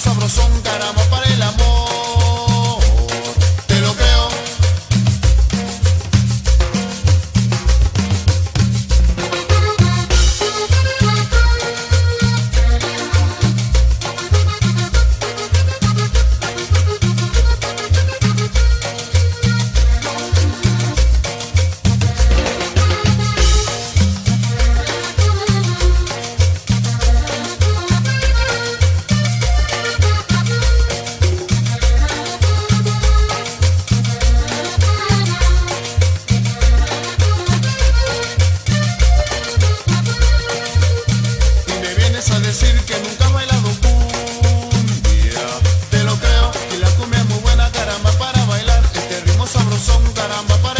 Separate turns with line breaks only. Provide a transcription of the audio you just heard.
sabrosón, caramba para el amor. decir que nunca he bailado cumbia. Te lo creo, y la cumbia es muy buena, caramba, para bailar. Este ritmo sabrosón, caramba, para